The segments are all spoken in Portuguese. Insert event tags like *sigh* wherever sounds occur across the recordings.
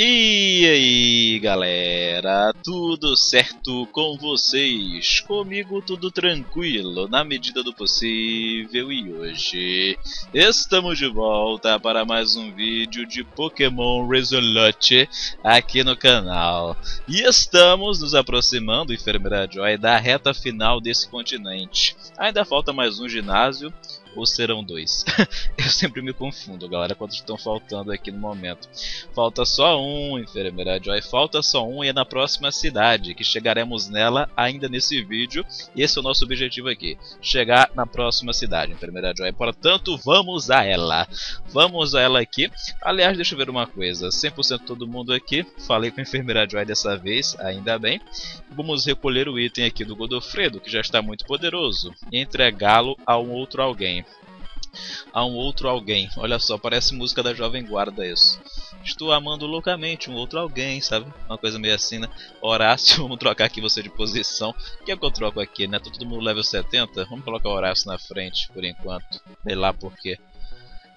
E aí galera, tudo certo com vocês? Comigo tudo tranquilo, na medida do possível. E hoje estamos de volta para mais um vídeo de Pokémon Resolute aqui no canal. E estamos nos aproximando, Enfermeira Joy, da reta final desse continente. Ainda falta mais um ginásio ou serão dois? *laughs* eu sempre me confundo, galera, quantos estão faltando aqui no momento. Falta só um, enfermeira Joy, falta só um e é na próxima cidade, que chegaremos nela ainda nesse vídeo. Esse é o nosso objetivo aqui, chegar na próxima cidade, enfermeira Joy. Portanto, vamos a ela. Vamos a ela aqui. Aliás, deixa eu ver uma coisa, 100% todo mundo aqui. Falei com a enfermeira Joy dessa vez, ainda bem. Vamos recolher o item aqui do Godofredo, que já está muito poderoso, e entregá-lo a um outro alguém a um outro alguém. Olha só, parece música da Jovem Guarda isso. Estou amando loucamente um outro alguém, sabe? Uma coisa meio assim, né? Horácio, *laughs* vamos trocar aqui você de posição. O que é que eu troco aqui, né? Tô todo mundo level 70. Vamos colocar o Horácio na frente por enquanto. Sei lá por quê.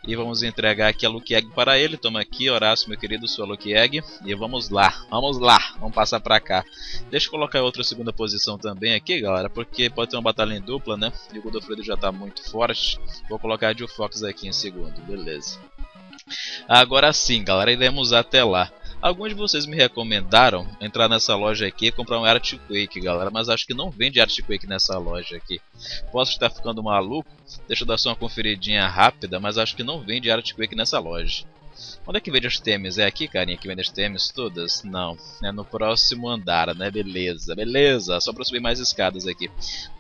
E vamos entregar aqui a Lucky Egg para ele. Toma aqui, Horácio, meu querido, sua Lucky Egg. E vamos lá, vamos lá, vamos passar para cá. Deixa eu colocar outra segunda posição também aqui, galera, porque pode ter uma batalha em dupla, né? E o Godofredo já está muito forte. Vou colocar a Jill Fox aqui em segundo, beleza. Agora sim, galera, iremos até lá. Alguns de vocês me recomendaram entrar nessa loja aqui e comprar um Earthquake, galera, mas acho que não vende Earthquake nessa loja aqui. Posso estar ficando maluco? Deixa eu dar só uma conferidinha rápida, mas acho que não vende Earthquake nessa loja. Onde é que vende as temes? É aqui, carinha, que vende as temes todas? Não, é no próximo andar, né? Beleza, beleza. Só pra subir mais escadas aqui.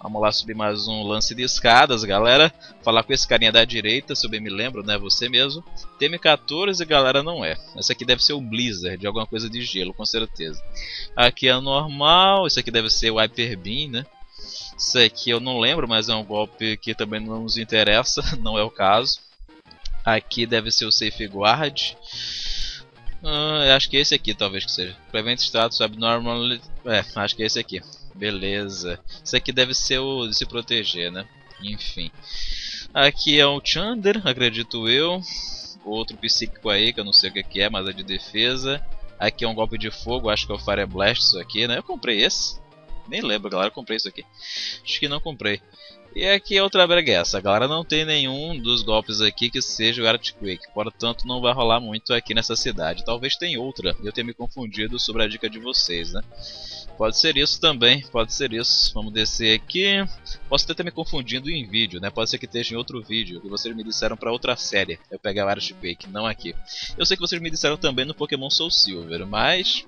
Vamos lá subir mais um lance de escadas, galera. Falar com esse carinha da direita, se eu bem me lembro, né? Você mesmo. TM14, galera, não é. Essa aqui deve ser o Blizzard, alguma coisa de gelo, com certeza. Aqui é normal, isso aqui deve ser o Hyper Beam, né? Isso aqui eu não lembro, mas é um golpe que também não nos interessa, *laughs* não é o caso. Aqui deve ser o Safeguard. Uh, acho que esse aqui talvez que seja. Prevent status abnormal. É, acho que é esse aqui. Beleza. Isso aqui deve ser o de se proteger, né? Enfim. Aqui é o Chander, acredito eu. Outro psíquico aí, que eu não sei o que é, mas é de defesa. Aqui é um golpe de fogo, acho que é o Fire Blast isso aqui, né? Eu comprei esse. Nem lembro, galera, eu comprei isso aqui. Acho que não comprei. E aqui é outra breguessa, galera não tem nenhum dos golpes aqui que seja o Earthquake, portanto não vai rolar muito aqui nessa cidade. Talvez tenha outra, eu tenha me confundido sobre a dica de vocês, né? Pode ser isso também, pode ser isso. Vamos descer aqui. Posso até ter me confundindo em vídeo, né? Pode ser que esteja em outro vídeo, que vocês me disseram para outra série. Eu pegar o Earthquake, não aqui. Eu sei que vocês me disseram também no Pokémon Soul Silver, mas...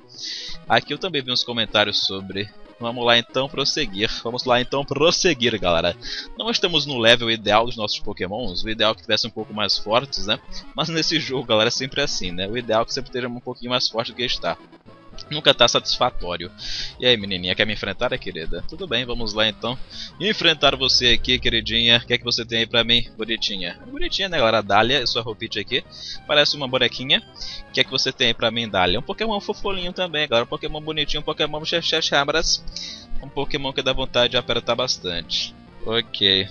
Aqui eu também vi uns comentários sobre Vamos lá então prosseguir. Vamos lá então prosseguir, galera. Não estamos no level ideal dos nossos pokémons. O ideal é que tivessem um pouco mais fortes, né? Mas nesse jogo, galera, é sempre assim, né? O ideal é que sempre esteja um pouquinho mais forte do que está nunca está satisfatório. E aí, menininha, quer me enfrentar, é, querida? Tudo bem, vamos lá então. Enfrentar você aqui, queridinha. O que é que você tem aí pra mim, bonitinha? Bonitinha, né, galera? Dália, sua roupinha aqui. Parece uma bonequinha. O que é que você tem aí pra mim, Dália? Um Pokémon fofolinho também, galera. Um Pokémon bonitinho, um Pokémon Chachachabras. Um Pokémon que dá vontade de apertar bastante. Ok.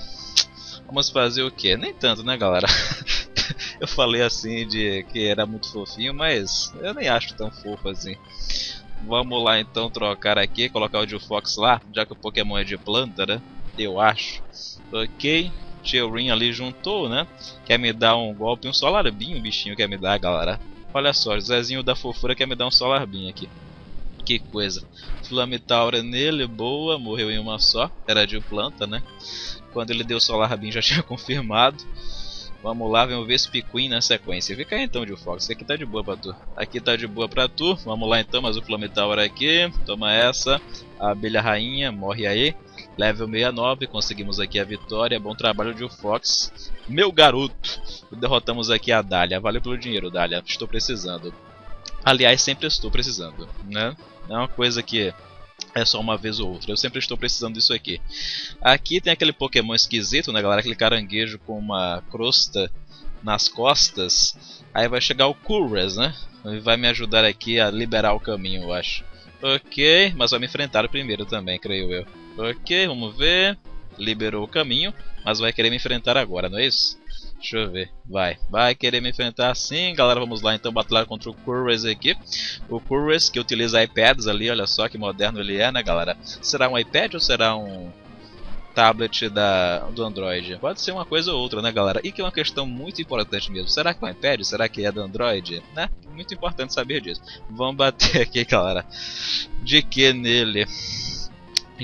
Vamos fazer o que? Nem tanto, né, galera? *laughs* eu falei assim de que era muito fofinho, mas eu nem acho tão fofo assim. Vamos lá então trocar aqui, colocar o Fox lá, já que o Pokémon é de planta, né? Eu acho. Ok. Rin ali juntou, né? Quer me dar um golpe, um Solar Beam, o bichinho quer me dar, galera. Olha só, o Zezinho da fofura quer me dar um Solar Beam aqui. Que coisa. Flametaura nele, boa, morreu em uma só. Era de planta, né? Quando ele deu Solar Beam já *laughs* tinha confirmado. Vamos lá, vamos ver esse Piquin na sequência. Fica aí então, Fox. Aqui tá de boa pra tu. Aqui tá de boa pra tu. Vamos lá então, mas o Flametaur aqui. Toma essa. A abelha rainha, morre aí. Level 69, conseguimos aqui a vitória. Bom trabalho, de Fox. Meu garoto. Derrotamos aqui a Dália. Valeu pelo dinheiro, Dália. Estou precisando. Aliás, sempre estou precisando, né? É uma coisa que é só uma vez ou outra. Eu sempre estou precisando disso aqui. Aqui tem aquele Pokémon esquisito, né, galera? Aquele caranguejo com uma crosta nas costas. Aí vai chegar o Kurres, né? Ele vai me ajudar aqui a liberar o caminho, eu acho. Ok, mas vai me enfrentar primeiro também, creio eu. Ok, vamos ver. Liberou o caminho, mas vai querer me enfrentar agora, não é isso? Deixa eu ver. Vai. Vai querer me enfrentar sim, galera. Vamos lá então batalhar contra o Curres aqui. O Curres que utiliza iPads ali. Olha só que moderno ele é, né, galera? Será um iPad ou será um tablet da, do Android? Pode ser uma coisa ou outra, né, galera? E que é uma questão muito importante mesmo. Será que é um iPad? Será que é do Android? Né? Muito importante saber disso. Vamos bater *laughs* aqui, galera. De que nele?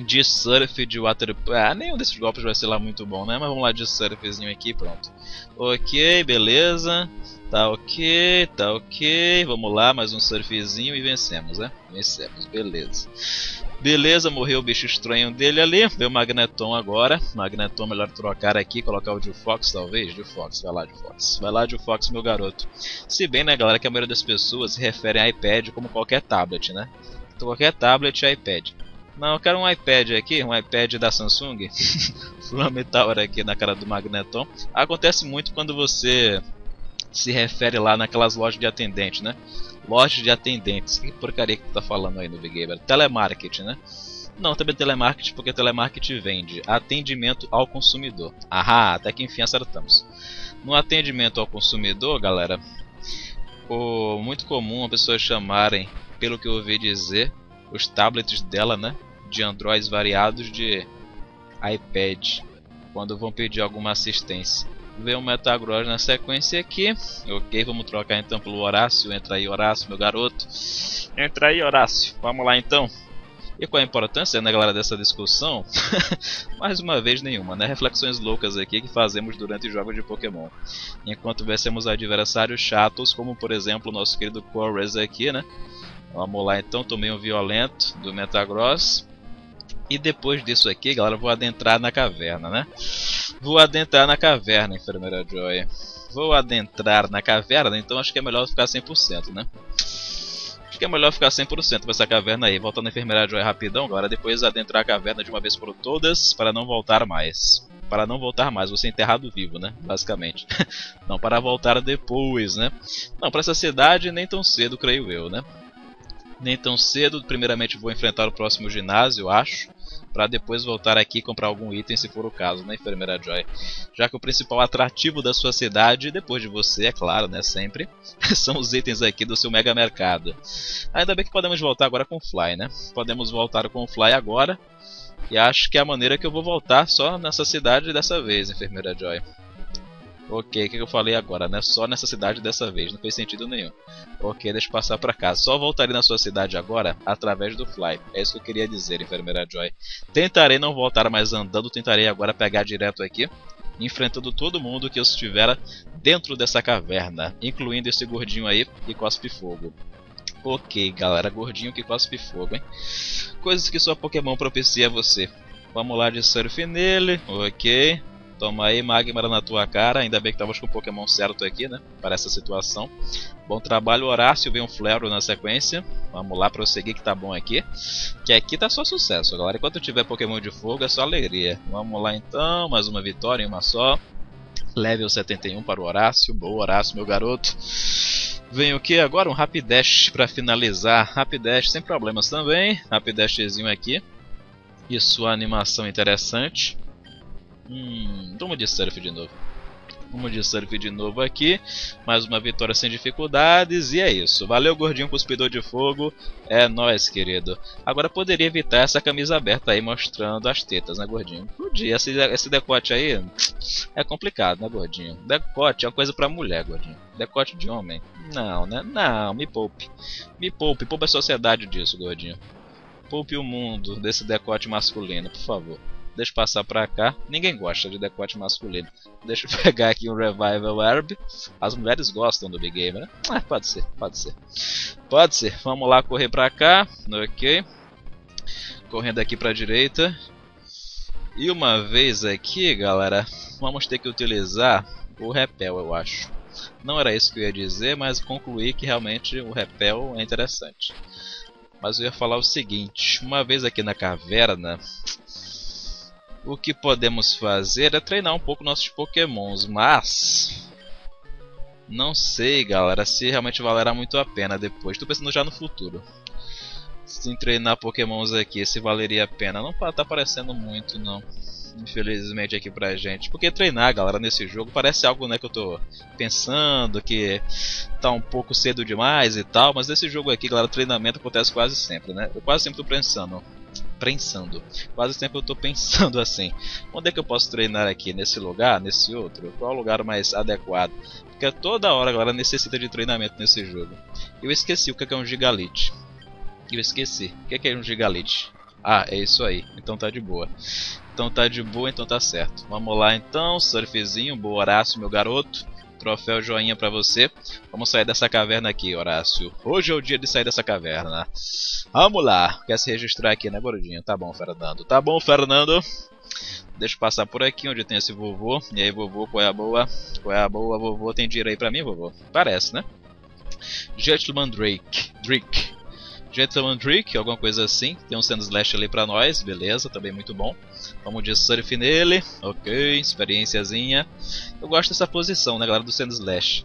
De surf, de water... Ah, nenhum desses golpes vai ser lá muito bom, né? Mas vamos lá de surfzinho aqui, pronto. Ok, beleza. Tá ok, tá ok. Vamos lá, mais um surfzinho e vencemos, né? Vencemos, beleza. Beleza, morreu o bicho estranho dele ali. Veio o Magneton agora. Magneton, melhor trocar aqui, colocar o de Fox, talvez. De Fox, vai lá, de Fox. Vai lá, de Fox, meu garoto. Se bem, né, galera, que a maioria das pessoas se refere a iPad como qualquer tablet, né? Então, qualquer tablet é iPad. Não, eu quero um iPad aqui, um iPad da Samsung. *laughs* Flame Tower aqui na cara do Magneton. Acontece muito quando você se refere lá naquelas lojas de atendente, né? Lojas de atendentes. Que porcaria que tu tá falando aí no Big Gamer? Telemarketing, né? Não, também telemarketing porque telemarketing vende atendimento ao consumidor. Ahá, até que enfim acertamos. No atendimento ao consumidor, galera, o muito comum as pessoas chamarem, pelo que eu ouvi dizer, os tablets dela, né, de Androids variados de iPad quando vão pedir alguma assistência. Vem o Metagross na sequência aqui. Ok, vamos trocar então pelo Horácio. Entra aí, Horácio, meu garoto. Entra aí, Horácio. Vamos lá então. E qual a importância, né, galera, dessa discussão? *laughs* Mais uma vez nenhuma, né? Reflexões loucas aqui que fazemos durante jogos de Pokémon. Enquanto vencemos adversários chatos, como por exemplo o nosso querido Corres aqui, né? Vamos lá então, tomei um violento do Metagross. E depois disso aqui, galera, vou adentrar na caverna, né? Vou adentrar na caverna, enfermeira Joy. Vou adentrar na caverna, então acho que é melhor ficar 100%, né? Acho que é melhor ficar 100% pra essa caverna aí. Voltando na enfermeira Joy rapidão, agora depois adentrar a caverna de uma vez por todas, para não voltar mais. Para não voltar mais, você enterrado vivo, né? Basicamente. *laughs* não para voltar depois, né? Não, para essa cidade nem tão cedo, creio eu, né? Nem tão cedo, primeiramente vou enfrentar o próximo ginásio, acho para depois voltar aqui e comprar algum item se for o caso, né, enfermeira Joy? Já que o principal atrativo da sua cidade, depois de você, é claro, né, sempre, *laughs* são os itens aqui do seu mega mercado. Ainda bem que podemos voltar agora com o Fly, né? Podemos voltar com o Fly agora. E acho que é a maneira que eu vou voltar só nessa cidade dessa vez, enfermeira Joy. Ok, o que eu falei agora, né? Só nessa cidade dessa vez, não fez sentido nenhum. Ok, deixa eu passar pra cá. Só voltarei na sua cidade agora através do Fly. É isso que eu queria dizer, enfermeira Joy. Tentarei não voltar mais andando, tentarei agora pegar direto aqui, enfrentando todo mundo que eu estiver dentro dessa caverna, incluindo esse gordinho aí que cospe fogo. Ok, galera, gordinho que cospe fogo, hein? Coisas que só Pokémon propicia a você. Vamos lá de surf nele, ok. Toma aí, Magmar na tua cara. Ainda bem que tava com o Pokémon certo aqui, né? Para essa situação. Bom trabalho, Horácio. Vem um Flero na sequência. Vamos lá, prosseguir que tá bom aqui. Que aqui tá só sucesso, galera. Enquanto tiver Pokémon de fogo, é só alegria. Vamos lá então, mais uma vitória em uma só. Level 71 para o Horácio. Boa, Horácio, meu garoto. Vem o que agora? Um Rapidash para finalizar. Rapidash sem problemas também. Rapidashzinho aqui. E sua animação interessante. Hum, vamos de surf de novo. Vamos de surf de novo aqui. Mais uma vitória sem dificuldades. E é isso. Valeu, gordinho cuspidor de fogo. É nóis, querido. Agora poderia evitar essa camisa aberta aí mostrando as tetas, né, gordinho? Podia. Esse, esse decote aí é complicado, né, gordinho? Decote é uma coisa pra mulher, gordinho. Decote de homem. Não, né? Não, me poupe. Me poupe. Poupe a sociedade disso, gordinho. Poupe o mundo desse decote masculino, por favor. Deixa eu passar pra cá. Ninguém gosta de decote masculino. Deixa eu *laughs* pegar aqui um Revival Herb. As mulheres gostam do Big Game, né? Ah, pode ser, pode ser. Pode ser. Vamos lá correr pra cá. Ok. Correndo aqui pra direita. E uma vez aqui, galera, vamos ter que utilizar o repel, eu acho. Não era isso que eu ia dizer, mas concluí que realmente o repel é interessante. Mas eu ia falar o seguinte, uma vez aqui na caverna, o que podemos fazer é treinar um pouco nossos pokémons, mas... Não sei, galera, se realmente valerá muito a pena depois. Estou pensando já no futuro. Se treinar pokémons aqui, se valeria a pena. Não tá aparecendo muito, não. infelizmente, aqui pra gente. Porque treinar, galera, nesse jogo parece algo né, que eu tô pensando, que tá um pouco cedo demais e tal. Mas nesse jogo aqui, galera, treinamento acontece quase sempre, né? Eu quase sempre tô pensando. Pensando. Quase sempre eu tô pensando *laughs* assim. Onde é que eu posso treinar aqui? Nesse lugar? Nesse outro? Qual é o lugar mais adequado? Porque toda hora, galera, necessita de treinamento nesse jogo. Eu esqueci o que é um gigalite. Eu esqueci. O que é um gigalite? Ah, é isso aí. Então tá de boa. Então tá de boa, então tá certo. Vamos lá então, surfzinho, boa Horácio, meu garoto. Troféu joinha pra você. Vamos sair dessa caverna aqui, Horácio. Hoje é o dia de sair dessa caverna. Vamos lá. Quer se registrar aqui, né, gordinho? Tá bom, Fernando. Tá bom, Fernando. Deixa eu passar por aqui onde tem esse vovô. E aí, vovô, qual é a boa? Qual é a boa, vovô? Tem dinheiro aí pra mim, vovô? Parece, né? Gentleman Drake. Drake. Gentleman Drake, alguma coisa assim. Tem um Sand Slash ali pra nós, beleza, também muito bom. Vamos de surf nele, ok, experiênciazinha. Eu gosto dessa posição, né, galera, do Sand Slash.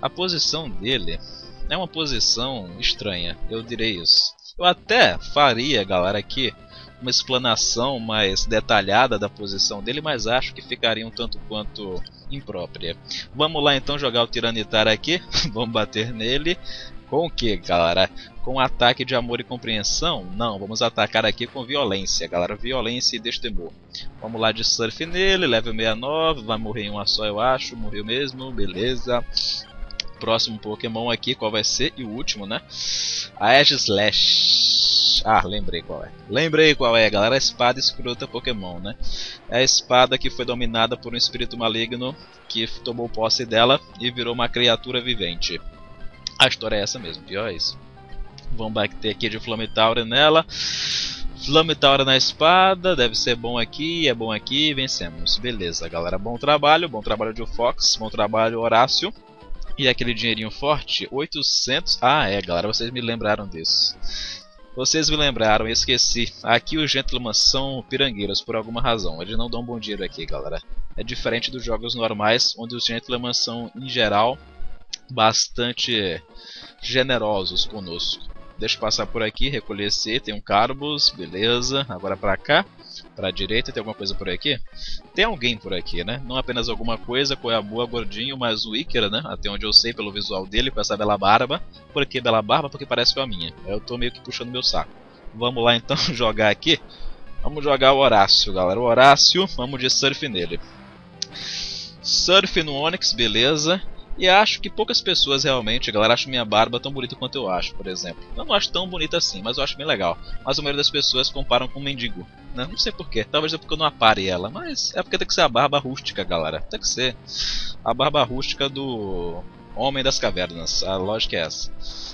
A posição dele é uma posição estranha, eu direi isso. Eu até faria, galera, aqui uma explanação mais detalhada da posição dele, mas acho que ficaria um tanto quanto imprópria. Vamos lá então jogar o Tiranitar aqui, *laughs* vamos bater nele. Com o que, galera? Com ataque de amor e compreensão? Não, vamos atacar aqui com violência, galera. Violência e destemor. Vamos lá de surf nele, level 69, vai morrer em uma só, eu acho. Morreu mesmo, beleza. Próximo Pokémon aqui, qual vai ser? E o último, né? A Slash. Ah, lembrei qual é. Lembrei qual é, galera. A espada escrota Pokémon, né? É a espada que foi dominada por um espírito maligno que tomou posse dela e virou uma criatura vivente. A história é essa mesmo, pior é isso. Vamos bater aqui de Flametaura nela. Flametaura na espada, deve ser bom aqui, é bom aqui, vencemos. Beleza, galera, bom trabalho, bom trabalho de Fox, bom trabalho Horácio. E aquele dinheirinho forte, 800... Ah, é, galera, vocês me lembraram disso. Vocês me lembraram, esqueci. Aqui os gentlemen são pirangueiros por alguma razão. Eles não dão bom dinheiro aqui, galera. É diferente dos jogos normais, onde os gentlemen são, em geral, bastante generosos conosco. Deixa eu passar por aqui, recolher C, tem um Carbos, beleza. Agora pra cá, pra direita, tem alguma coisa por aqui? Tem alguém por aqui, né? Não apenas alguma coisa, boa gordinho, mas o Iker, né? Até onde eu sei pelo visual dele, com essa bela barba. Por que bela barba? Porque parece com a minha. Eu tô meio que puxando meu saco. Vamos lá então *laughs* jogar aqui. Vamos jogar o Horácio, galera. O Horácio, vamos de surf nele. Surf no Onix, beleza. E acho que poucas pessoas realmente, galera, acham minha barba tão bonita quanto eu acho, por exemplo. Eu não acho tão bonita assim, mas eu acho bem legal. Mas a maioria das pessoas comparam com um mendigo. Né? Não sei porquê, talvez é porque eu não apare ela, mas é porque tem que ser a barba rústica, galera. Tem que ser a barba rústica do Homem das Cavernas. A lógica é essa.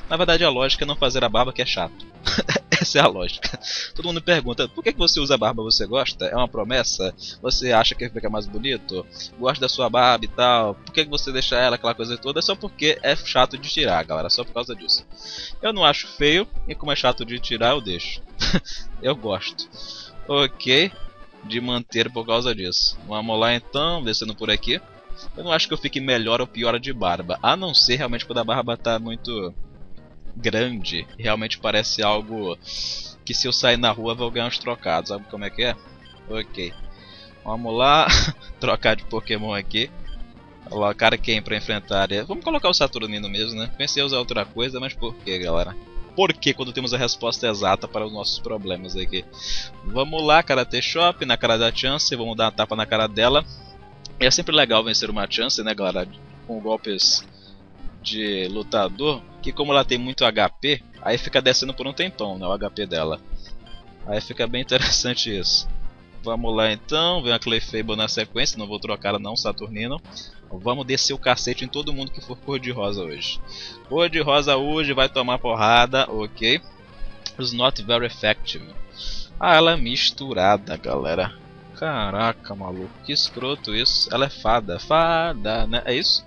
Na verdade, a lógica é não fazer a barba que é chato. *laughs* Essa é a lógica. Todo mundo pergunta: por que, que você usa barba? Você gosta? É uma promessa? Você acha que fica mais bonito? Gosta da sua barba e tal? Por que, que você deixa ela, aquela coisa toda? É só porque é chato de tirar, galera. Só por causa disso. Eu não acho feio e como é chato de tirar, eu deixo. *laughs* eu gosto. Ok. De manter por causa disso. Vamos lá então, descendo por aqui. Eu não acho que eu fique melhor ou pior de barba. A não ser realmente quando a barba tá muito grande. Realmente parece algo que se eu sair na rua vou ganhar uns trocados. Sabe como é que é? Ok. Vamos lá. *laughs* Trocar de Pokémon aqui. Colocar quem pra enfrentar? Vamos colocar o Saturnino mesmo, né? Pensei usar outra coisa, mas por que, galera? Por que quando temos a resposta exata para os nossos problemas aqui? Vamos lá, Karate Shop, na cara da Chance, vamos dar uma tapa na cara dela. É sempre legal vencer uma Chance, né, galera? Com golpes de lutador, que como ela tem muito HP, aí fica descendo por um tempão, né, o HP dela. Aí fica bem interessante isso. Vamos lá então, vem a Clefable na sequência, não vou trocar ela não, Saturnino. Vamos descer o cacete em todo mundo que for cor de rosa hoje. Cor de rosa hoje vai tomar porrada, ok. Os not very effective. Ah, ela é misturada, galera. Caraca, maluco, que escroto isso. Ela é fada, fada, né? É isso?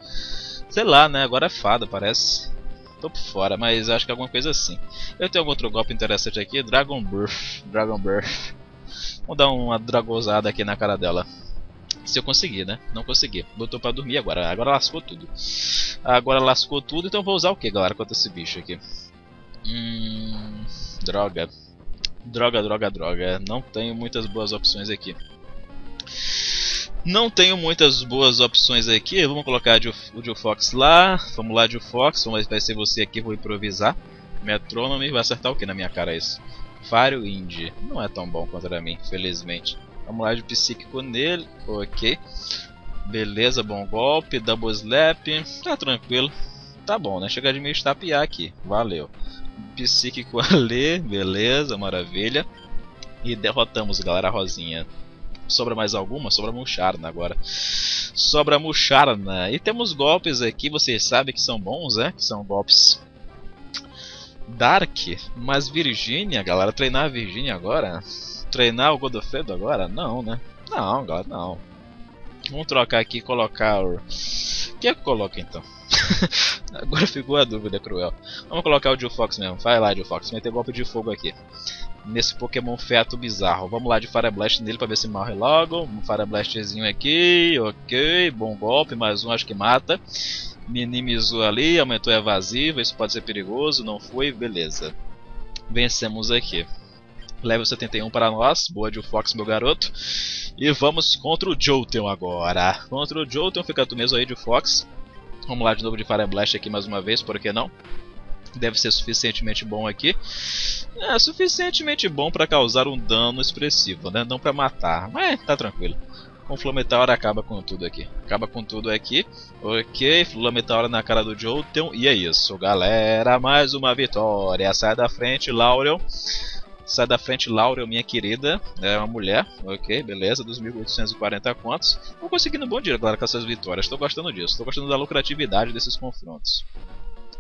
Sei lá, né? Agora é fada, parece. Tô por fora, mas acho que é alguma coisa assim. Eu tenho algum outro golpe interessante aqui. Dragon Birth. Dragon Birth. Vamos dar uma dragosada aqui na cara dela. Se eu conseguir, né? Não consegui. Botou pra dormir agora. Agora lascou tudo. Agora lascou tudo, então vou usar o que, galera, contra esse bicho aqui? Hum... Droga. Droga, droga, droga. Não tenho muitas boas opções aqui. Não tenho muitas boas opções aqui. Vamos colocar o Joe Fox lá. Vamos lá, Joe Fox. Vai ser você aqui. Vou improvisar. Metronomy vai acertar o que na minha cara isso? Fire Wind. Não é tão bom contra mim, felizmente. Vamos lá de psíquico nele. Ok. Beleza, bom golpe. Double slap. Tá tranquilo. Tá bom, né? Chega de me estapear aqui. Valeu. Psíquico *laughs* ali. Beleza, maravilha. E derrotamos, galera rosinha. Sobra mais alguma? Sobra Musharna agora. Sobra Musharna. E temos golpes aqui, vocês sabem que são bons, né? Que são golpes Dark, mas Virginia, galera, treinar a Virginia agora? Treinar o Godofredo agora? Não, né? Não, galera, não. Vamos trocar aqui e colocar o... O que é que coloca então? *laughs* agora ficou a dúvida cruel. Vamos colocar o Jill Fox mesmo. Vai lá, Jill Fox. Meter golpe de fogo aqui. Nesse Pokémon feto bizarro. Vamos lá de Fire Blast nele pra ver se morre logo. Um Fire Blastzinho aqui. Ok. Bom golpe. Mais um, acho que mata minimizou ali, aumentou a evasiva, isso pode ser perigoso, não foi, beleza. Vencemos aqui. Level 71 para nós, boa de Fox, meu garoto. E vamos contra o Jolteon agora. Contra o Jolteon, fica tu mesmo aí de Fox. Vamos lá de novo de Fire Blast aqui mais uma vez, por que não? Deve ser suficientemente bom aqui. É, suficientemente bom para causar um dano expressivo, né? Não para matar, mas tá tranquilo. Com Flamentor acaba com tudo aqui. Acaba com tudo aqui. Ok, Flamentor na cara do Jolteon. E é isso, galera. Mais uma vitória. Sai da frente, Laurel. Sai da frente, Laurel, minha querida. É uma mulher. Ok, beleza. 2.840 contos. Estou conseguindo bom dinheiro, galera, com essas vitórias. Estou gostando disso. Estou gostando da lucratividade desses confrontos.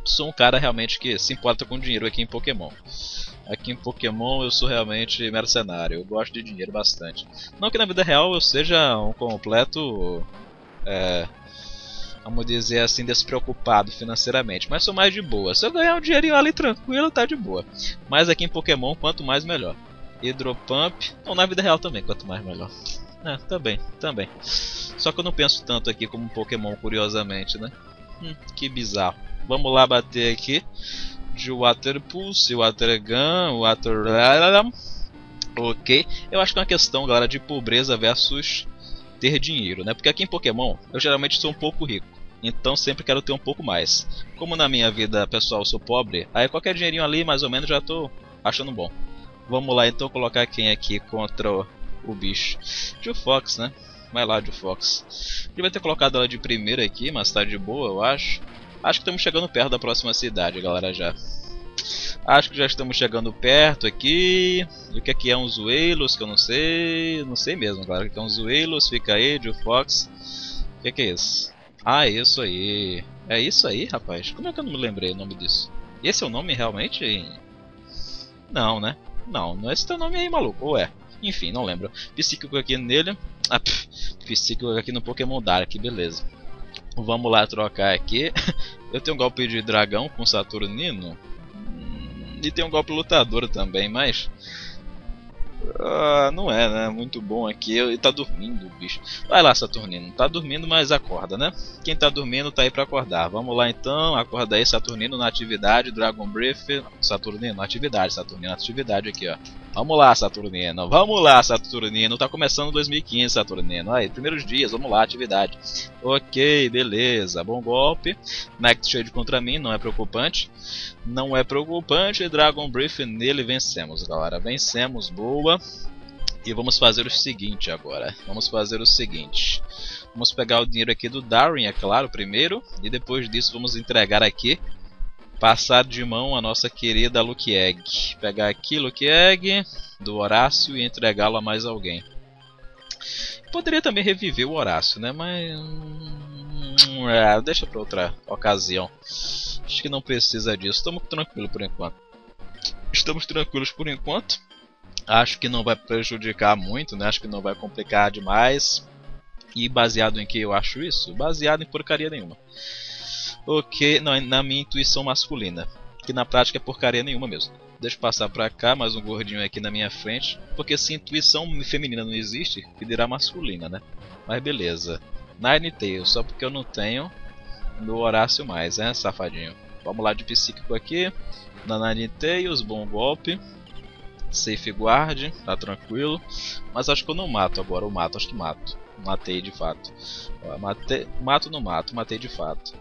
Sou um cara realmente que se importa com dinheiro aqui em Pokémon. Aqui em Pokémon eu sou realmente mercenário, eu gosto de dinheiro bastante. Não que na vida real eu seja um completo. É, vamos dizer assim, despreocupado financeiramente, mas sou mais de boa. Se eu ganhar um dinheirinho ali tranquilo, tá de boa. Mas aqui em Pokémon, quanto mais melhor. Hidropump, não, na vida real também, quanto mais melhor. É, também, também. Só que eu não penso tanto aqui como Pokémon, curiosamente, né? Hum, que bizarro. Vamos lá bater aqui de Water Pulse, Water Gun, Water... Ok, eu acho que é uma questão, galera, de pobreza versus ter dinheiro, né? Porque aqui em Pokémon, eu geralmente sou um pouco rico. Então sempre quero ter um pouco mais. Como na minha vida pessoal sou pobre, aí qualquer dinheirinho ali mais ou menos já tô achando bom. Vamos lá então colocar quem aqui contra o, bicho. Jill Fox, né? Vai lá, Jill Fox. Devia ter colocado ela de primeira aqui, mas tá de boa, eu acho. Acho que estamos chegando perto da próxima cidade, galera, já. Acho que já estamos chegando perto aqui. O que é, é um Zuelos, que eu não sei. Não sei mesmo, galera. O que é um Zuelos? Fica aí, Joe Fox. O que, que é isso? Ah, isso aí. É isso aí, rapaz. Como é que eu não me lembrei o nome disso? Esse é o nome realmente? Não, né? Não, não é esse teu nome aí, maluco. Ou é? Enfim, não lembro. Psíquico aqui nele. Ah, psíquico aqui no Pokémon Dark, beleza. Vamos lá trocar aqui. *laughs* Eu tenho um golpe de dragão com Saturnino. Hum, e tem um golpe lutador também, mas ah, não é, né? Muito bom aqui. Ele tá dormindo, bicho. Vai lá, Saturnino. Tá dormindo, mas acorda, né? Quem tá dormindo tá aí pra acordar. Vamos lá então. Acorda aí, Saturnino na atividade. Dragon Brief. Saturnino na atividade. Saturnino na atividade aqui, ó. Vamos lá, Saturnino. Vamos lá, Saturnino. Tá começando 2015, Saturnino. Aí, primeiros dias. Vamos lá, atividade. Ok, beleza. Bom golpe. Next Shade contra mim. Não é preocupante. Não é preocupante. Dragon Brief nele vencemos, galera. Vencemos. Boa. E vamos fazer o seguinte agora. Vamos fazer o seguinte. Vamos pegar o dinheiro aqui do Darwin, é claro, primeiro. E depois disso vamos entregar aqui. Passar de mão a nossa querida Luke Egg. Pegar aqui Luke Egg do Horácio e entregá-lo a mais alguém. Poderia também reviver o Horácio, né? Mas... Hum, é, deixa para outra ocasião. Acho que não precisa disso. Estamos tranquilos por enquanto. Estamos tranquilos por enquanto. Acho que não vai prejudicar muito, né? Acho que não vai complicar demais. E baseado em que eu acho isso? Baseado em porcaria nenhuma. Ok, não, na minha intuição masculina. Que na prática é porcaria nenhuma mesmo. Deixa eu passar pra cá, mais um gordinho aqui na minha frente. Porque se intuição feminina não existe, que dirá masculina, né? Mas beleza. Nine Tails, só porque eu não tenho no Horácio mais, né, safadinho? Vamos lá de psíquico aqui. Na Nine Tails, bom golpe. Safeguard, tá tranquilo. Mas acho que eu não mato agora, eu mato, acho que mato. Matei de fato. matei, mato no mato, matei de fato.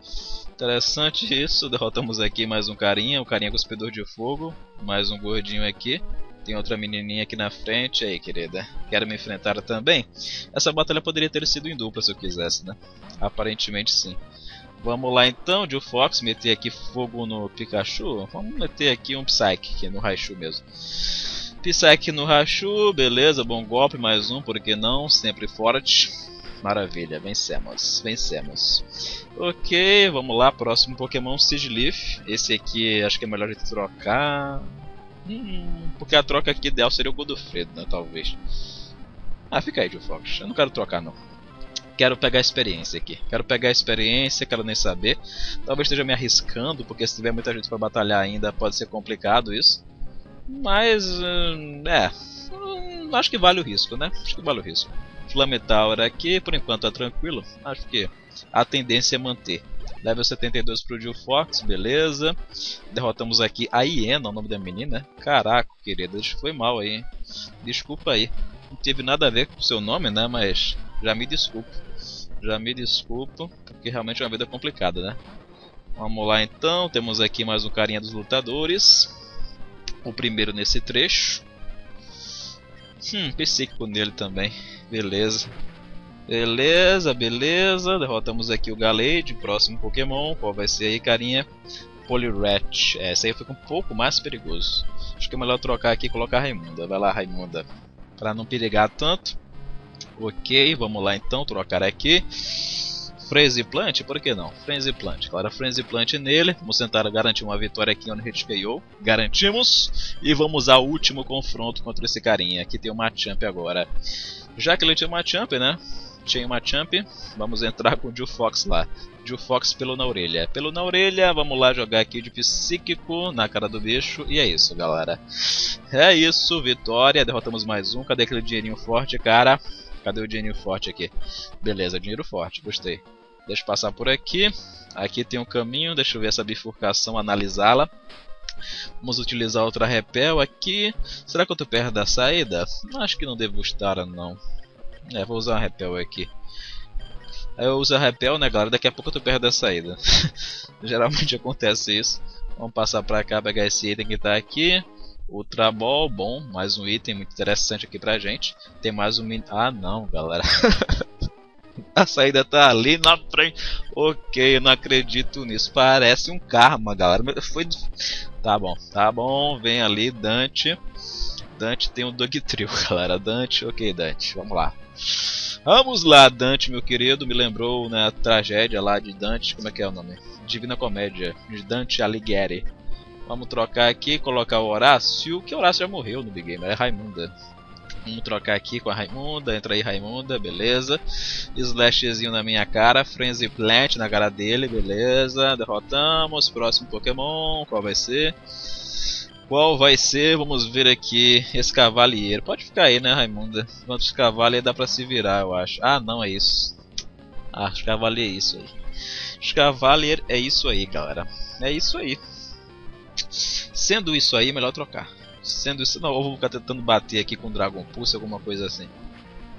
Interessante isso, derrotamos aqui mais um carinha, o carinha cuspidor de fogo, mais um gordinho aqui. Tem outra menininha aqui na frente, aí querida, quer me enfrentar também? Essa batalha poderia ter sido em dupla se eu quisesse, né? Aparentemente sim. Vamos lá então, Jill Fox, meter aqui fogo no Pikachu. Vamos meter aqui um Psyche, aqui no Raichu mesmo. Psyche no Raichu, beleza, bom golpe, mais um, por que não? Sempre forte. Maravilha, vencemos, vencemos. Ok, vamos lá, próximo Pokémon Sigiliff. Esse aqui acho que é melhor de trocar. Hum, porque a troca aqui ideal seria o Godofredo, né, talvez. Ah, fica aí, Fox, eu não quero trocar não quero pegar a experiência aqui. Quero pegar a experiência, quero nem saber. Talvez esteja me arriscando, porque se tiver muita gente para batalhar ainda pode ser complicado isso. Mas, hum, é, hum, acho que vale o risco, né? Acho que vale o risco. Flametower aqui, por enquanto tá tranquilo. Acho que a tendência é manter. Level 72 pro Jill Fox, beleza. Derrotamos aqui a Iena, o nome da menina. Caraca, querida, foi mal aí, hein? Desculpa aí. Não teve nada a ver com o seu nome, né? Mas já me desculpo. Já me desculpo, porque realmente é uma vida complicada, né? Vamos lá então, temos aqui mais um carinha dos lutadores. O primeiro nesse trecho. Hum, psíquico nele também. Beleza. Beleza, beleza. Derrotamos aqui o Galade, próximo Pokémon. Qual vai ser aí, carinha? Poliwrath. É, esse aí fica um pouco mais perigoso. Acho que é melhor trocar aqui e colocar Raimunda. Vai lá, Raimunda. Pra não perigar tanto. Ok, vamos lá então, trocar aqui. Frenzy Plant, por que não? Frenzy Plant, claro, Frenzy Plant nele. Vamos tentar garantir uma vitória aqui no Hit KO. Garantimos. E vamos ao último confronto contra esse carinha. Aqui tem o Machamp agora. Já que ele tinha o Machamp, né? Tinha o Machamp, vamos entrar com o Jill Fox lá. Jill Fox pelo na orelha. Pelo na orelha, vamos lá jogar aqui de psíquico na cara do bicho. E é isso, galera. É isso, vitória. Derrotamos mais um. Cadê aquele dinheirinho forte, cara? Cadê o dinheiro forte aqui? Beleza, dinheiro forte, gostei. Deixa eu passar por aqui. Aqui tem um caminho, deixa eu ver essa bifurcação, analisá-la. Vamos utilizar outra repel aqui. Será que eu estou perto da saída? Acho que não devo estar, não. É, vou usar uma repel aqui. Eu uso a repel, né, galera? Daqui a pouco eu tô perto da saída. *laughs* Geralmente acontece isso. Vamos passar pra cá, pegar esse item que tá aqui. Ultra Ball, bom, mais um item muito interessante aqui pra gente. Tem mais um. Ah, não, galera. *laughs* A saída tá ali na frente. Ok, eu não acredito nisso. Parece um karma, galera. Foi. Tá bom, tá bom. Vem ali, Dante. Dante tem um Dog Trio, *laughs* galera. Dante, ok, Dante. Vamos lá. Vamos lá, Dante, meu querido. Me lembrou né, a tragédia lá de Dante. Como é que é o nome? Divina Comédia. De Dante Alighieri. Vamos trocar aqui, colocar o Horácio, que Horácio já morreu no Big Game, é Raimunda. Vamos trocar aqui com a Raimunda, entra aí Raimunda, beleza. Slashzinho na minha cara, Frenzy Plant na cara dele, beleza. Derrotamos, próximo Pokémon, qual vai ser? Qual vai ser? Vamos ver aqui, esse Cavalier. Pode ficar aí, né, Raimunda? Quantos Cavalier dá pra se virar, eu acho. Ah, não, é isso. Ah, Cavalier é isso aí. Cavalier é isso aí, galera. É isso aí. Sendo isso aí, melhor trocar. Sendo isso, não, eu vou ficar tentando bater aqui com Dragon Pulse, alguma coisa assim.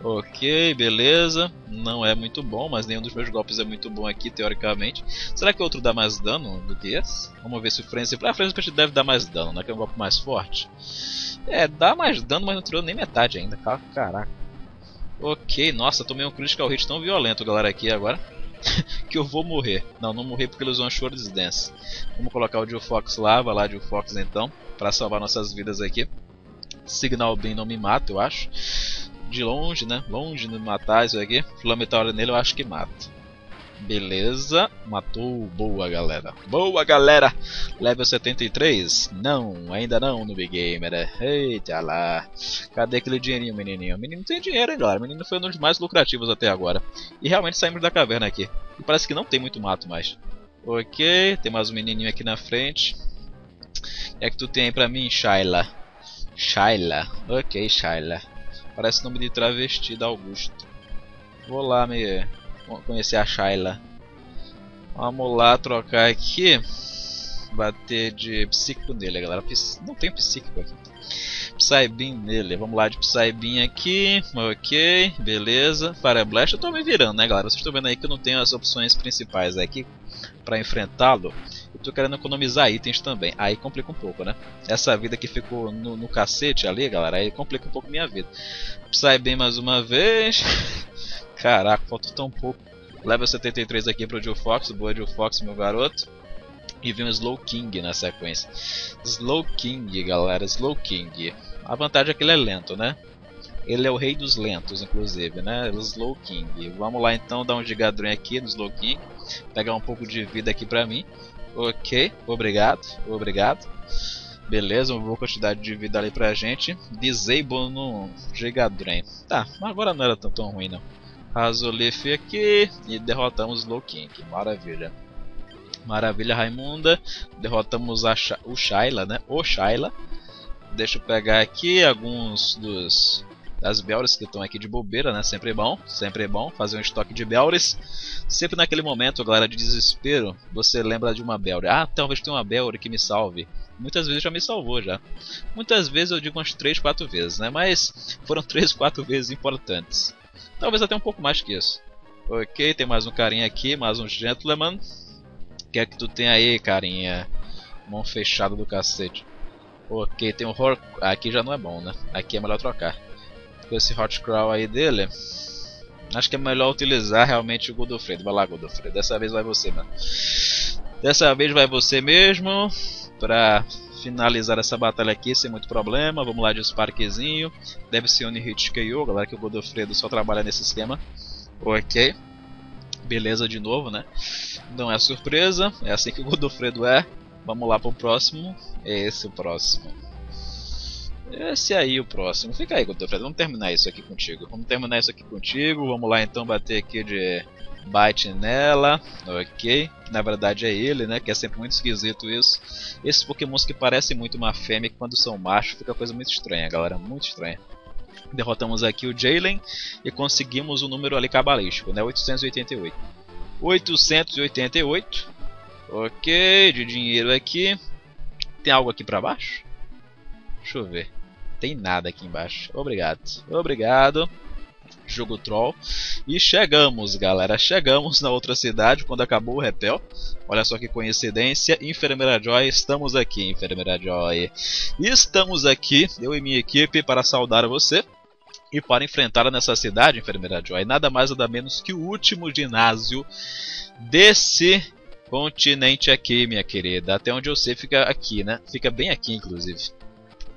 Ok, beleza. Não é muito bom, mas nenhum dos meus golpes é muito bom aqui, teoricamente. Será que o outro dá mais dano do que esse? Vamos ver se o Frenzy... Ah, Frenzy deve dar mais dano, né? Que é um golpe mais forte. É, dá mais dano, mas não tirou nem metade ainda. Caraca. Ok, nossa, tomei um critical hit tão violento, galera, aqui agora. *laughs* que eu vou morrer. Não, não morri porque ele usou uma Shores Dance. Vamos colocar o Jill Fox lá, vai lá Jill Fox então, para salvar nossas vidas aqui. Signal Beam não me mata, eu acho. De longe, né? Longe de matar isso aqui. Flametário nele eu acho que mata. Beleza, matou. Boa, galera. Boa, galera. Level 73? Não, ainda não no Big Gamer. Eita lá. Cadê aquele dinheirinho, menininho? Menino tem dinheiro, hein, galera. Menino foi um dos mais lucrativos até agora. E realmente saímos da caverna aqui. E parece que não tem muito mato mais. Ok, tem mais um menininho aqui na frente. O que é que tu tem aí pra mim, Shaila? Shaila. Ok, Shaila. Parece nome de travesti da Augusto. Vou lá me conhecer a Shayla. Vamos lá trocar aqui. Bater de psíquico nele, galera. Não tem psíquico aqui. Psybeam nele. Vamos lá de Psybeam aqui. Ok, beleza. Fire Blast eu tô me virando, né, galera? Vocês estão vendo aí que eu não tenho as opções principais aqui para enfrentá-lo. Eu tô querendo economizar itens também. Aí complica um pouco, né? Essa vida que ficou no, no cacete ali, galera, aí complica um pouco minha vida. Psybeam mais uma vez. *laughs* Caraca, falta tão pouco. Level 73 aqui pro Joe Fox. Boa, Joe Fox, meu garoto. E vem um Slow King na sequência. Slow King, galera, Slow King. A vantagem é que ele é lento, né? Ele é o rei dos lentos, inclusive, né? Slow King. Vamos lá então dar um gigadron aqui no Slow King. Pegar um pouco de vida aqui pra mim. Ok, obrigado, obrigado. Beleza, uma boa quantidade de vida ali pra gente. Disable no Gigadrain. Tá, agora não era tão, tão ruim não. Razolif aqui e derrotamos Slow King. Maravilha. Maravilha Raimunda. Derrotamos a Sh o Shaila, né? O Shaila. Deixa eu pegar aqui alguns dos das Belres que estão aqui de bobeira, né? Sempre bom, sempre bom fazer um estoque de Belres. Sempre naquele momento, galera, de desespero, você lembra de uma Belre. Ah, talvez tenha uma Belre que me salve. Muitas vezes já me salvou já. Muitas vezes eu digo umas 3, 4 vezes, né? Mas foram *laughs* 3, 4 vezes importantes. Talvez até um pouco mais que isso. Ok, tem mais um carinha aqui, mais um gentleman. O que é que tu tem aí, carinha? Mão fechada do cacete. Ok, tem um horror. Aqui já não é bom, né? Aqui é melhor trocar. Com esse Hot Crawl aí dele. Acho que é melhor utilizar realmente o Godofredo. Vai lá, Godofredo. Dessa vez vai você, mano. Dessa vez vai você mesmo. Pra finalizar essa batalha aqui sem muito problema. Vamos lá de Sparkzinho. Deve ser Unihit KO, galera, que o Godofredo só trabalha nesse esquema. Ok. Beleza de novo, né? Não é surpresa, é assim que o Godofredo é. Vamos lá pro próximo. É esse o próximo. Esse aí o próximo. Fica aí, Godofredo. Vamos terminar isso aqui contigo. Vamos terminar isso aqui contigo. Vamos lá então bater aqui de bite nela, ok? Na verdade é ele, né? Que é sempre muito esquisito isso. Esses pokémons que parecem muito uma fêmea, quando são machos fica coisa muito estranha, galera. Muito estranha. Derrotamos aqui o Jalen e conseguimos o um número ali cabalístico, né? 888. 888. Ok, de dinheiro aqui. Tem algo aqui pra baixo? Deixa eu ver. Tem nada aqui embaixo. Obrigado. Obrigado jogo troll. E chegamos, galera. Chegamos na outra cidade quando acabou o repel. Olha só que coincidência. Enfermeira Joy, estamos aqui, Enfermeira Joy. Estamos aqui, eu e minha equipe, para saudar você. E para enfrentar nessa cidade, Enfermeira Joy, nada mais nada menos que o último ginásio desse continente aqui, minha querida. Até onde eu sei fica aqui, né? Fica bem aqui, inclusive.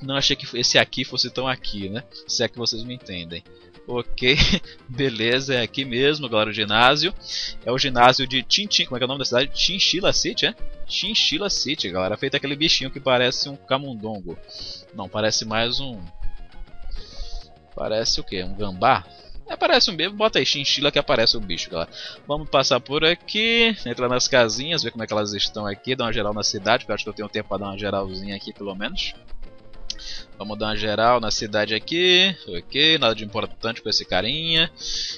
Não achei que esse aqui fosse tão aqui, né? Se é que vocês me entendem. Ok, *laughs* beleza, é aqui mesmo, galera, o ginásio. É o ginásio de Tintin, como é que é o nome da cidade? Chinchilla City, é? Chinchilla City, galera. Feito aquele bichinho que parece um camundongo. Não, parece mais um... Parece o que? Um gambá? É, parece um bebo. Bota aí, chinchila que aparece o bicho, galera. Vamos passar por aqui, entrar nas casinhas, ver como é que elas estão aqui, dar uma geral na cidade, porque eu acho que eu tenho tempo para dar uma geralzinha aqui, pelo menos. Vamos dar uma geral na cidade aqui. Ok, nada de importante com esse carinha.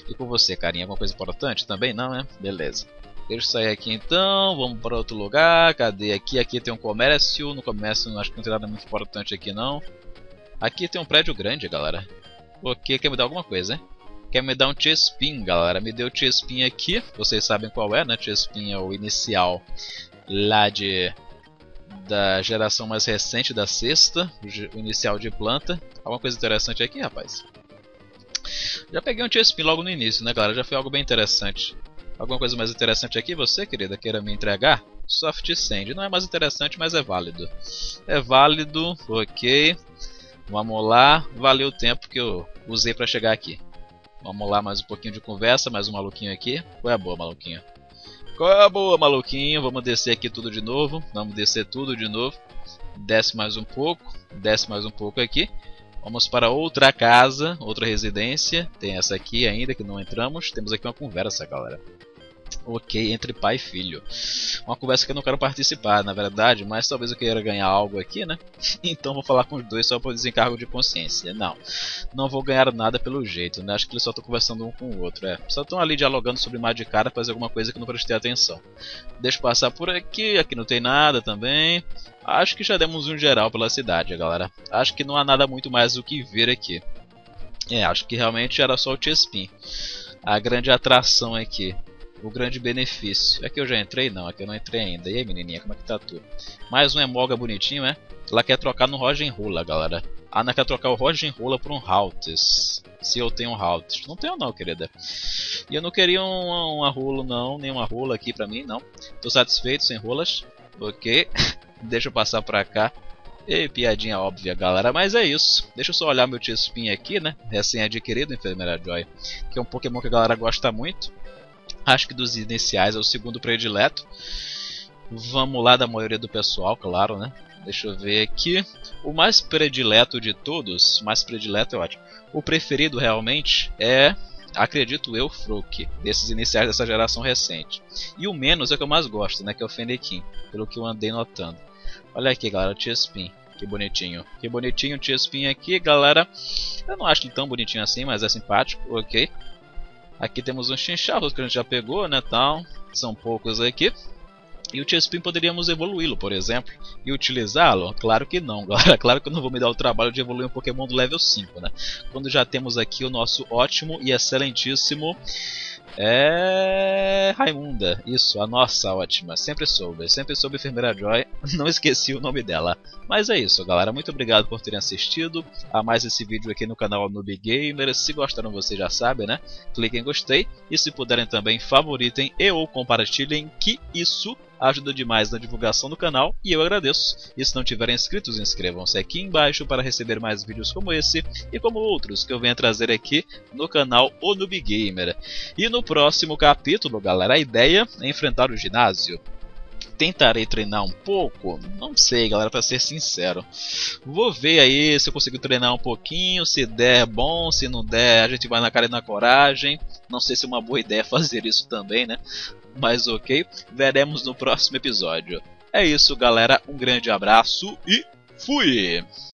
E com você, carinha, alguma coisa importante? Também não, né? Beleza. Deixa eu sair aqui então, vamos para outro lugar. Cadê aqui? Aqui tem um comércio. No comércio acho que não tem nada muito importante aqui não. Aqui tem um prédio grande, galera. Ok, quer me dar alguma coisa, hein? Quer me dar um Chespin, galera. Me deu o Chespin aqui. Vocês sabem qual é, né? Chespin é o inicial lá de da geração mais recente da sexta, o inicial de planta. Alguma coisa interessante aqui, rapaz? Já peguei um Chespin logo no início, né, galera? Já foi algo bem interessante. Alguma coisa mais interessante aqui, você, querida, queira me entregar? Soft Sand. Não é mais interessante, mas é válido. É válido, ok. Vamos lá. Valeu o tempo que eu usei para chegar aqui. Vamos lá, mais um pouquinho de conversa, mais um maluquinho aqui. É a boa, maluquinho? Qual é a boa, maluquinho? Vamos descer aqui tudo de novo. Vamos descer tudo de novo. Desce mais um pouco. Desce mais um pouco aqui. Vamos para outra casa, outra residência. Tem essa aqui ainda que não entramos. Temos aqui uma conversa, galera. Ok, entre pai e filho. Uma conversa que eu não quero participar, na verdade, mas talvez eu queira ganhar algo aqui, né? *laughs* Então vou falar com os dois só por desencargo de consciência. Não, não vou ganhar nada pelo jeito, né? Acho que eles só estão conversando um com o outro, é. Só estão ali dialogando sobre mais de cara fazer alguma coisa que não prestei atenção. Deixa eu passar por aqui, aqui não tem nada também. Acho que já demos um geral pela cidade, galera. Acho que não há nada muito mais o que ver aqui. É, acho que realmente era só o Chespin. A grande atração aqui o grande benefício. Aqui eu já entrei? Não, aqui eu não entrei ainda. E aí, menininha, como é que tá tudo? Mais um Emoga bonitinho, né? Ela quer trocar no Roger Rola, galera. A Ana quer trocar o Roger Rola por um Haltes. Se eu tenho um Haltes. Não tenho não, querida. E eu não queria um, uma rola não, nenhuma rola aqui pra mim, não. Tô satisfeito sem rolas. Ok. *laughs* Deixa eu passar pra cá. E piadinha óbvia, galera, mas é isso. Deixa eu só olhar meu T-Spin aqui, né? Recém-adquirido, Enfermeira Joy. Que é um Pokémon que a galera gosta muito. Acho que dos iniciais é o segundo predileto. Vamos lá da maioria do pessoal, claro, né? Deixa eu ver aqui. O mais predileto de todos, mais predileto é ótimo. O preferido realmente é, acredito eu, Frook, desses iniciais dessa geração recente. E o menos é o que eu mais gosto, né? Que é o Fennekin, pelo que eu andei notando. Olha aqui, galera, o T-Spin. Que bonitinho. Que bonitinho o T-Spin aqui, galera. Eu não acho ele tão bonitinho assim, mas é simpático, ok. Aqui temos um Chincharros que a gente já pegou, né, tal. São poucos aqui. E o Chespin poderíamos evoluí-lo, por exemplo, e utilizá-lo? Claro que não, *laughs* galera. Claro que eu não vou me dar o trabalho de evoluir um Pokémon do level 5, né? Quando já temos aqui o nosso ótimo e excelentíssimo é. Raimunda, isso, a nossa ótima. Sempre soube, sempre soube Enfermeira Joy, *laughs* não esqueci o nome dela. Mas é isso, galera. Muito obrigado por terem assistido a mais esse vídeo aqui no canal Noob Gamer. Se gostaram, você já sabe, né? Cliquem em gostei e se puderem também favoritem e ou compartilhem, que isso ajuda demais na divulgação do canal e eu agradeço. E se não tiverem inscritos, inscrevam-se aqui embaixo para receber mais vídeos como esse e como outros que eu venho trazer aqui no canal Onub Gamer. E no próximo capítulo, galera, a ideia é enfrentar o ginásio tentarei treinar um pouco? Não sei, galera, para ser sincero. Vou ver aí se eu consigo treinar um pouquinho, se der bom, se não der, a gente vai na cara e na coragem. Não sei se é uma boa *laughs* ideia fazer isso também, né? Mas ok, veremos no próximo episódio. É isso, galera. Um grande abraço e fui!